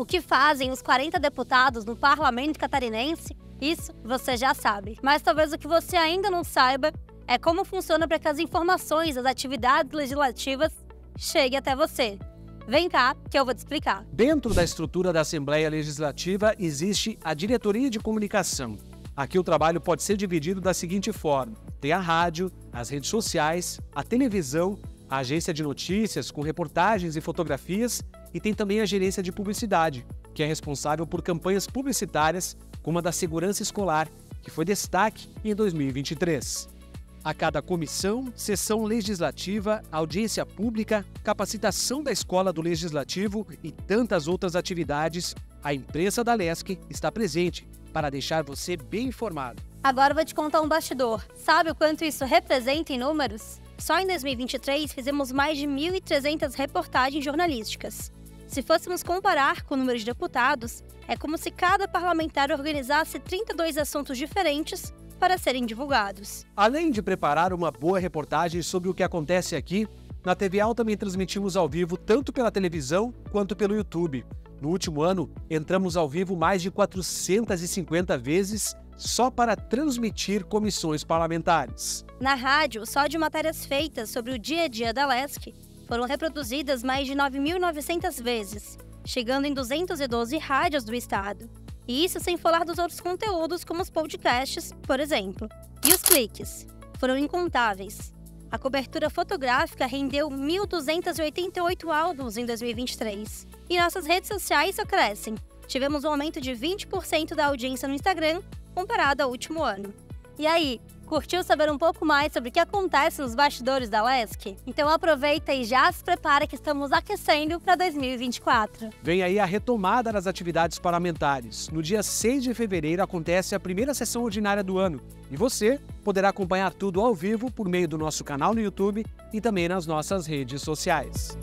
O que fazem os 40 deputados no parlamento catarinense? Isso você já sabe. Mas talvez o que você ainda não saiba é como funciona para que as informações das atividades legislativas cheguem até você. Vem cá que eu vou te explicar. Dentro da estrutura da Assembleia Legislativa existe a Diretoria de Comunicação. Aqui o trabalho pode ser dividido da seguinte forma: tem a rádio, as redes sociais, a televisão, a agência de notícias com reportagens e fotografias e tem também a gerência de publicidade, que é responsável por campanhas publicitárias como a da segurança escolar, que foi destaque em 2023. A cada comissão, sessão legislativa, audiência pública, capacitação da escola do legislativo e tantas outras atividades, a imprensa da LESC está presente para deixar você bem informado. Agora vou te contar um bastidor. Sabe o quanto isso representa em números? Só em 2023 fizemos mais de 1.300 reportagens jornalísticas. Se fôssemos comparar com o número de deputados, é como se cada parlamentar organizasse 32 assuntos diferentes para serem divulgados. Além de preparar uma boa reportagem sobre o que acontece aqui, na TV Al também transmitimos ao vivo tanto pela televisão quanto pelo YouTube. No último ano, entramos ao vivo mais de 450 vezes só para transmitir comissões parlamentares. Na rádio, só de matérias feitas sobre o dia a dia da LESC, foram reproduzidas mais de 9.900 vezes, chegando em 212 rádios do estado. E isso sem falar dos outros conteúdos, como os podcasts, por exemplo. E os cliques? Foram incontáveis. A cobertura fotográfica rendeu 1.288 álbuns em 2023. E nossas redes sociais só crescem. Tivemos um aumento de 20% da audiência no Instagram comparado ao último ano. E aí, curtiu saber um pouco mais sobre o que acontece nos bastidores da UESC? Então aproveita e já se prepara que estamos aquecendo para 2024. Vem aí a retomada das atividades parlamentares. No dia 6 de fevereiro acontece a primeira sessão ordinária do ano e você poderá acompanhar tudo ao vivo por meio do nosso canal no YouTube e também nas nossas redes sociais.